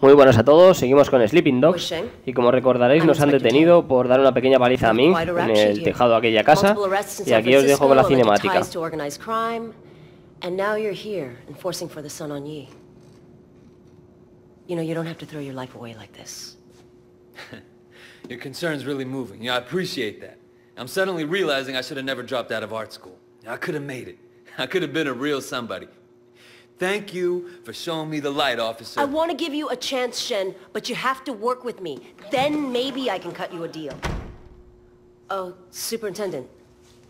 Muy buenas a todos, seguimos con Sleeping Dogs y como recordaréis nos han detenido por dar una pequeña paliza a mí en el tejado de aquella casa y aquí os dejo con la cinemática. You know, you don't have to throw your life away like this. your concern's really moving. Yeah, I appreciate that. I'm suddenly realizing I should have never dropped out of art school. I could have made it. I could have been a real somebody. Thank you for showing me the light, officer. I want to give you a chance, Shen, but you have to work with me. Then maybe I can cut you a deal. Oh, Superintendent,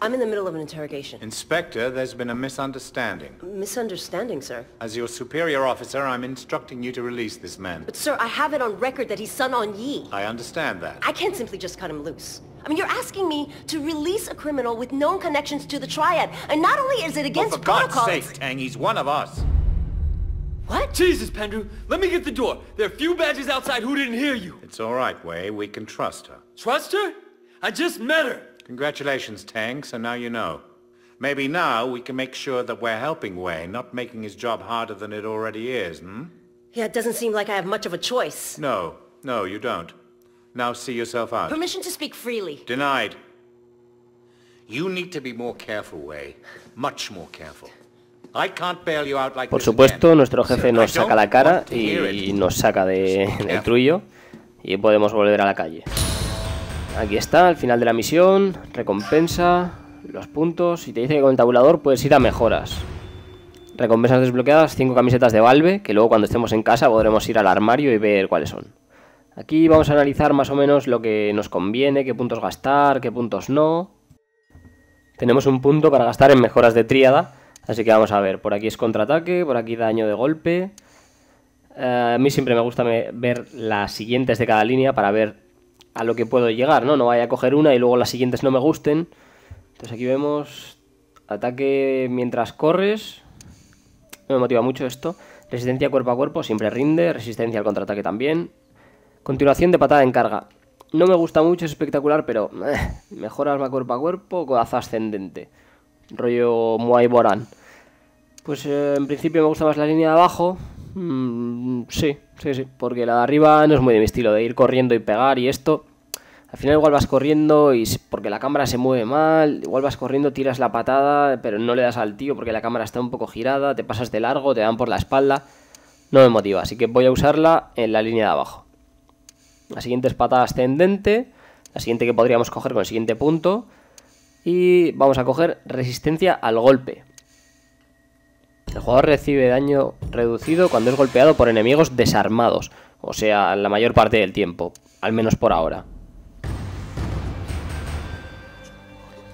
I'm in the middle of an interrogation. Inspector, there's been a misunderstanding. Misunderstanding, sir? As your superior officer, I'm instructing you to release this man. But sir, I have it on record that he's Sun On Yi. I understand that. I can't simply just cut him loose. I mean, you're asking me to release a criminal with known connections to the Triad. And not only is it against well, for God's sake, Tang, he's one of us. What? Jesus, Pendrew, let me get the door. There are a few badges outside who didn't hear you. It's all right, Wei. We can trust her. Trust her? I just met her. Congratulations, Tang, so now you know. Maybe now we can make sure that we're helping Wei, not making his job harder than it already is, hmm? Yeah, it doesn't seem like I have much of a choice. No, no, you don't. Now see yourself out. Permission to speak freely. Denied. You need to be more careful, Wei. Much more careful. Por supuesto, nuestro jefe nos saca la cara y nos saca de, del trullo y podemos volver a la calle. Aquí está, al final de la misión, recompensa, los puntos y te dice que con el tabulador puedes ir a mejoras. Recompensas desbloqueadas, 5 camisetas de Valve, que luego cuando estemos en casa podremos ir al armario y ver cuáles son. Aquí vamos a analizar más o menos lo que nos conviene, qué puntos gastar, qué puntos no. Tenemos un punto para gastar en mejoras de tríada, Así que vamos a ver, por aquí es contraataque, por aquí daño de golpe. Eh, a mí siempre me gusta ver las siguientes de cada línea para ver a lo que puedo llegar, ¿no? No vaya a coger una y luego las siguientes no me gusten. Entonces aquí vemos ataque mientras corres. Me motiva mucho esto. Resistencia cuerpo a cuerpo siempre rinde, resistencia al contraataque también. Continuación de patada en carga. No me gusta mucho, es espectacular, pero eh, mejor arma cuerpo a cuerpo, codazo ascendente rollo Muay Boran. Pues eh, en principio me gusta más la línea de abajo. Mm, sí, sí, sí, porque la de arriba no es muy de mi estilo, de ir corriendo y pegar y esto. Al final igual vas corriendo y porque la cámara se mueve mal, igual vas corriendo, tiras la patada, pero no le das al tío porque la cámara está un poco girada, te pasas de largo, te dan por la espalda. No me motiva, así que voy a usarla en la línea de abajo. La siguiente es patada ascendente, la siguiente que podríamos coger con el siguiente punto y vamos a coger resistencia al golpe. El jugador recibe daño reducido cuando es golpeado por enemigos desarmados, o sea, la mayor parte del tiempo, al menos por ahora.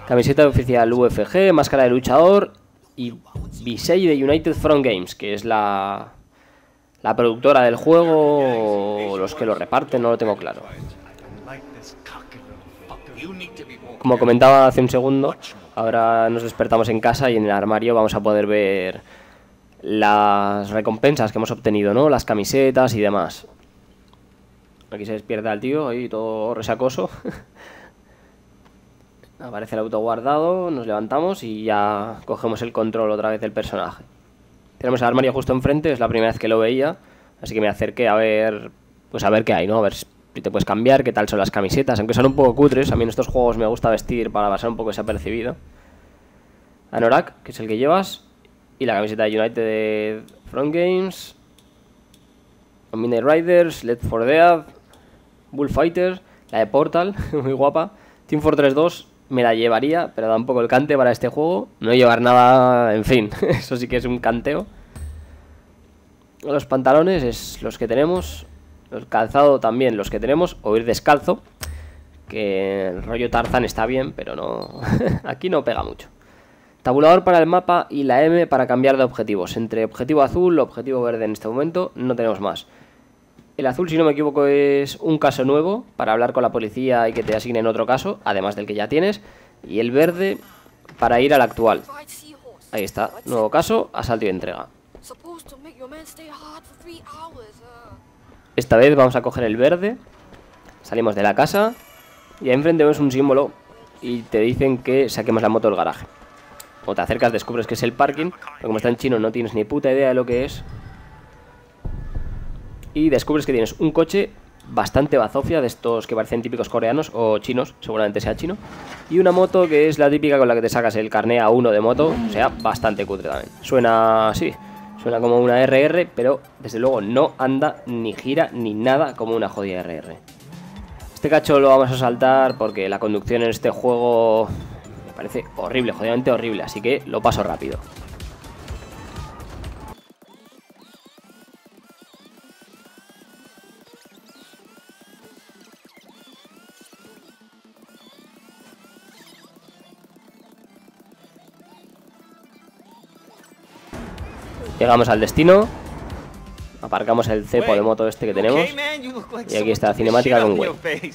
Camiseta oficial UFG, máscara de luchador y Visei de United Front Games, que es la, la productora del juego o los que lo reparten, no lo tengo claro. Como comentaba hace un segundo, ahora nos despertamos en casa y en el armario vamos a poder ver las recompensas que hemos obtenido, ¿no? Las camisetas y demás. Aquí se despierta el tío, ahí todo resacoso. Aparece el auto guardado, nos levantamos y ya cogemos el control otra vez del personaje. Tenemos el armario justo enfrente, es la primera vez que lo veía, así que me acerqué a ver, pues a ver qué hay, ¿no? A ver y te puedes cambiar, qué tal son las camisetas, aunque son un poco cutres, a mí en estos juegos me gusta vestir para pasar un poco desapercibido. Anorak, que es el que llevas, y la camiseta de United Front Games, Midnight Riders, Let for Dead, Bullfighter, la de Portal, muy guapa, Team Fortress 2 me la llevaría, pero da un poco el cante para este juego, no llevar nada, en fin, eso sí que es un canteo. Los pantalones es los que tenemos, el calzado también, los que tenemos, o ir descalzo. Que el rollo Tarzan está bien, pero no. aquí no pega mucho. Tabulador para el mapa y la M para cambiar de objetivos. Entre objetivo azul objetivo verde en este momento no tenemos más. El azul, si no me equivoco, es un caso nuevo para hablar con la policía y que te asignen otro caso, además del que ya tienes. Y el verde para ir al actual. Ahí está, nuevo caso, asalto y entrega. Esta vez vamos a coger el verde. Salimos de la casa. Y ahí enfrente vemos un símbolo. Y te dicen que saquemos la moto del garaje. O te acercas, descubres que es el parking. Pero como está en chino no tienes ni puta idea de lo que es. y descubres que tienes un coche bastante bazofia de estos que parecen típicos coreanos o chinos, seguramente sea chino, y una moto que es la típica con la que te sacas el carné a uno de moto, o sea, bastante cutre también. Suena así, suena como una RR, pero desde luego no anda ni gira ni nada como una jodida RR. Este cacho lo vamos a saltar porque la conducción en este juego me parece horrible, jodidamente horrible, así que lo paso rápido. Llegamos al destino. Aparcamos el cepo de moto este que tenemos. Y aquí está la cinemática con Wayne.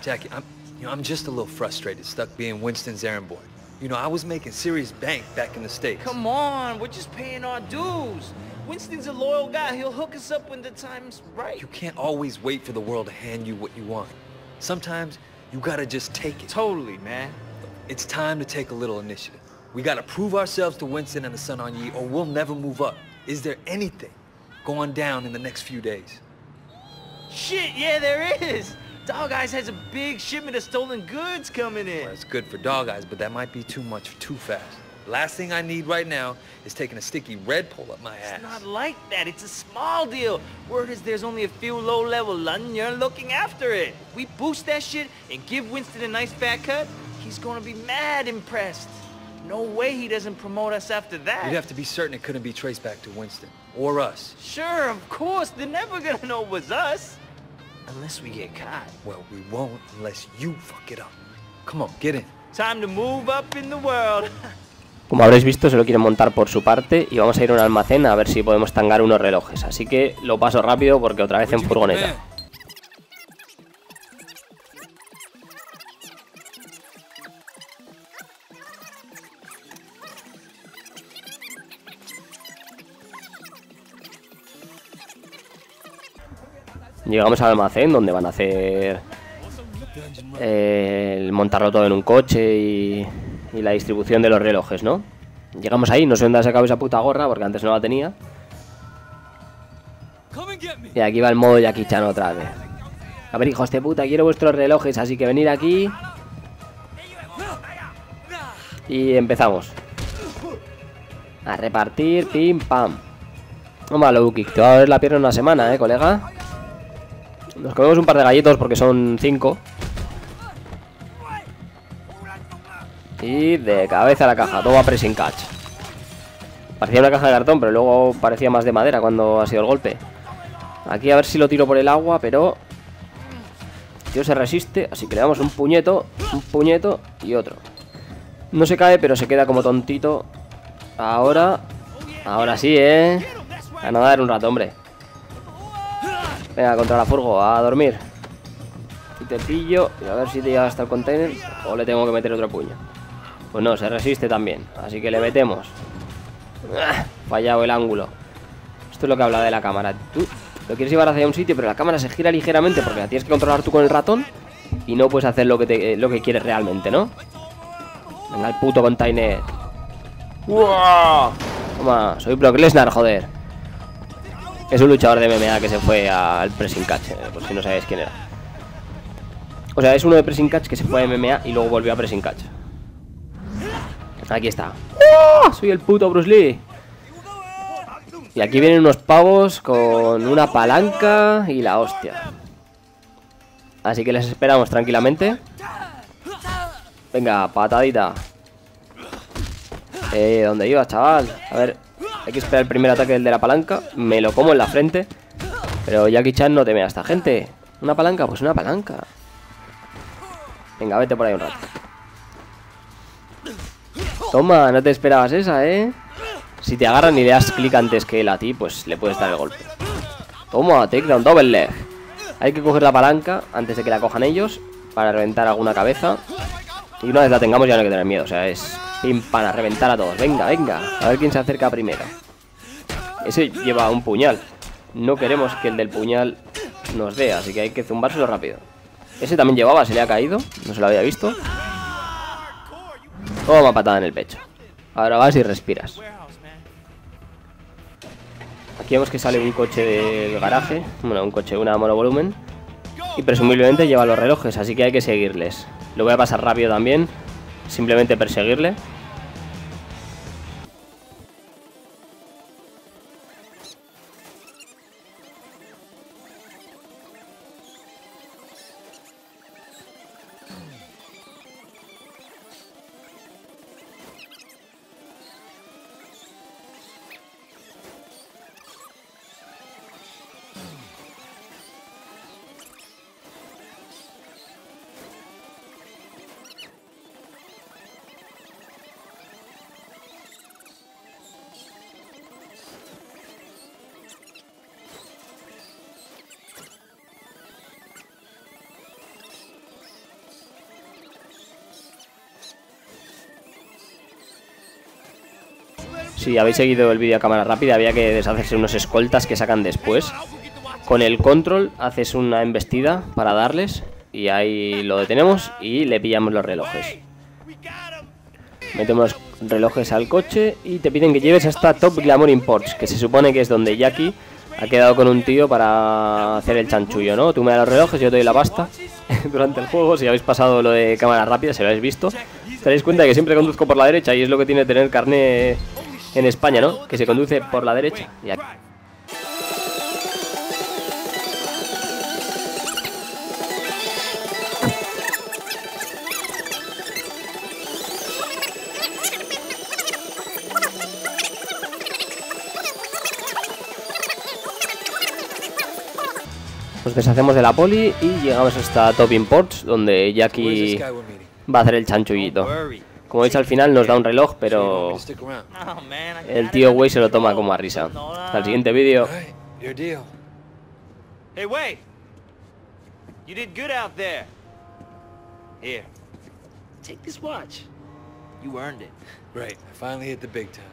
Jackie, I'm, you know, I'm just a little frustrated stuck being Winston's errand boy. You know, I was making serious bank back in the States. Come on, we're just paying our dues. Winston's a loyal guy. He'll hook us up when the time's right. You can't always wait for the world to hand you what you want. Sometimes you gotta just take it. Totally, man. It's time to take a little initiative. We gotta prove ourselves to Winston and the Sun on Yi, or we'll never move up. Is there anything going down in the next few days? Shit, yeah, there is! Dog Eyes has a big shipment of stolen goods coming in. Well, it's good for Dog Eyes, but that might be too much too fast. Last thing I need right now is taking a sticky red pole up my ass. It's not like that. It's a small deal. Word is there's only a few low-level London. You're looking after it. If we boost that shit and give Winston a nice fat cut, he's gonna be mad impressed. No way he doesn't promote us after that. You'd have to be certain it couldn't be traced back to Winston. Or us. Sure, of course. They're never gonna know it was us. Unless we get caught. Well, we won't unless you fuck it up. Come on, get in. Time to move up in the world. Como habréis visto, se lo quieren montar por su parte y vamos a ir a un almacén a ver si podemos tangar unos relojes. Así que lo paso rápido porque otra vez en furgoneta. Llegamos al almacén donde van a hacer eh, el montarlo todo en un coche y, la distribución de los relojes, ¿no? Llegamos ahí, no sé dónde ha sacado esa puta gorra porque antes no la tenía. Y aquí va el modo Jackie Chan otra vez. A ver, hijos de puta, quiero vuestros relojes, así que venir aquí. Y empezamos. A repartir, pim, pam. Toma, low. Te va a ver la pierna una semana, eh, colega. Nos comemos un par de galletos porque son cinco. Y de cabeza a la caja, toma pressing catch. Parecía una caja de cartón, pero luego parecía más de madera cuando ha sido el golpe. Aquí a ver si lo tiro por el agua, pero... Tío se resiste, así que le damos un puñeto, un puñeto y otro. No se cae, pero se queda como tontito. Ahora... Ahora sí, ¿eh? A nadar un rato, hombre. Venga, contra la furgo, a dormir. Y y a ver si te llega hasta el container o le tengo que meter otro puño. Pues no, se resiste también, así que le metemos. Ah, fallado el ángulo. Esto es lo que habla de la cámara. Tú lo quieres llevar hacia un sitio, pero la cámara se gira ligeramente porque la tienes que controlar tú con el ratón y no puedes hacer lo que, te, lo que quieres realmente, ¿no? Venga, el puto container. ¡Wow! Toma, soy Brock Lesnar, joder. Es un luchador de MMA que se fue al pressing catch, eh, por si no sabéis quién era. O sea, es uno de pressing catch que se fue a MMA y luego volvió a pressing catch. Aquí está. ¡Oh! Soy el puto Bruce Lee. Y aquí vienen unos pavos con una palanca y la hostia. Así que les esperamos tranquilamente. Venga, patadita. Eh, ¿dónde iba, chaval? A ver, hay que esperar el primer ataque del de la palanca. Me lo como en la frente. Pero Jackie Chan no teme a esta gente. ¿Una palanca? Pues una palanca. Venga, vete por ahí un rato. Toma, no te esperabas esa, ¿eh? Si te agarran y le das clic antes que él a ti, pues le puedes dar el golpe. Toma, takedown, double leg. Hay que coger la palanca antes de que la cojan ellos para reventar alguna cabeza. Y una vez la tengamos ya no hay que tener miedo, o sea, es Pim, para reventar a todos. Venga, venga. A ver quién se acerca primero. Ese lleva un puñal. No queremos que el del puñal nos dé, así que hay que zumbárselo rápido. Ese también llevaba, se le ha caído. No se lo había visto. Toma patada en el pecho. Ahora vas y respiras. Aquí vemos que sale un coche del garaje, bueno, un coche, una monovolumen, y presumiblemente lleva los relojes, así que hay que seguirles. Lo voy a pasar rápido también, simplemente perseguirle. Si habéis seguido el vídeo a cámara rápida, había que deshacerse unos escoltas que sacan después. Con el control haces una embestida para darles y ahí lo detenemos y le pillamos los relojes. Metemos relojes al coche y te piden que lleves hasta Top Glamour Imports, que se supone que es donde Jackie ha quedado con un tío para hacer el chanchullo, ¿no? Tú me das los relojes, yo te doy la pasta. Durante el juego, si habéis pasado lo de cámara rápida, si lo habéis visto, te daréis cuenta de que siempre conduzco por la derecha y es lo que tiene tener carne en España, ¿no? Que se conduce por la derecha. Y aquí. Nos deshacemos de la poli y llegamos hasta Top Imports, donde Jackie va a hacer el chanchullito. Como veis al final nos da un reloj, pero el tío Way se lo toma como a risa. Hasta el siguiente vídeo. Hey, Way. You did good out there. Here. Take this watch. You earned it. Right. I finally hit the big time.